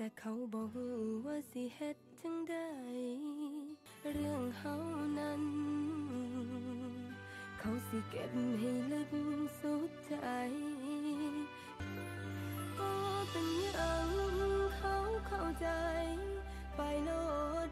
แต่เขาบอกว่าสิเฮ็ดทั้งใดเรื่องเฮานั้น เขาสิเก็บให้ลึกสุดใจก็เป็นยังเขาเข้าใจ ไปโลด